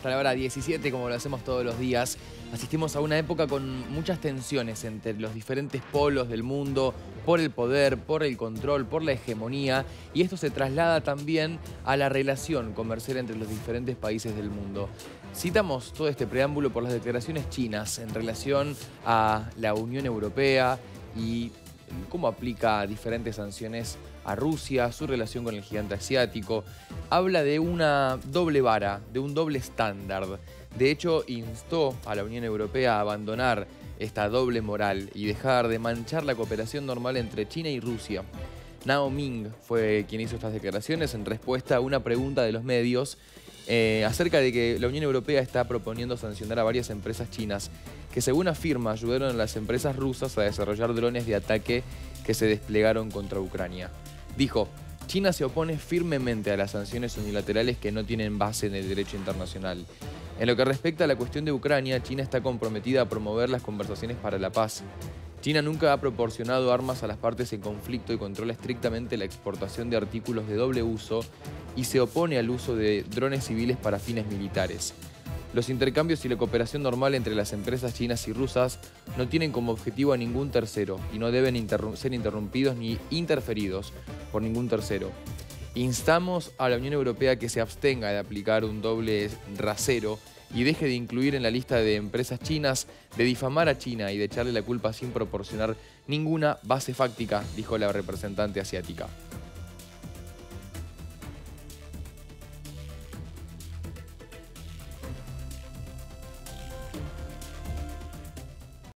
Hasta la hora 17, como lo hacemos todos los días, asistimos a una época con muchas tensiones entre los diferentes polos del mundo, por el poder, por el control, por la hegemonía, y esto se traslada también a la relación comercial entre los diferentes países del mundo. Citamos todo este preámbulo por las declaraciones chinas en relación a la Unión Europea y cómo aplica diferentes sanciones a Rusia, su relación con el gigante asiático. Habla de una doble vara, de un doble estándar. De hecho, instó a la Unión Europea a abandonar esta doble moral y dejar de manchar la cooperación normal entre China y Rusia. Nao Ming fue quien hizo estas declaraciones en respuesta a una pregunta de los medios eh, acerca de que la Unión Europea está proponiendo sancionar a varias empresas chinas que según afirma ayudaron a las empresas rusas a desarrollar drones de ataque que se desplegaron contra Ucrania. Dijo, China se opone firmemente a las sanciones unilaterales que no tienen base en el derecho internacional. En lo que respecta a la cuestión de Ucrania, China está comprometida a promover las conversaciones para la paz. China nunca ha proporcionado armas a las partes en conflicto y controla estrictamente la exportación de artículos de doble uso y se opone al uso de drones civiles para fines militares. Los intercambios y la cooperación normal entre las empresas chinas y rusas no tienen como objetivo a ningún tercero y no deben ser interrumpidos ni interferidos por ningún tercero. Instamos a la Unión Europea que se abstenga de aplicar un doble rasero y deje de incluir en la lista de empresas chinas, de difamar a China y de echarle la culpa sin proporcionar ninguna base fáctica, dijo la representante asiática.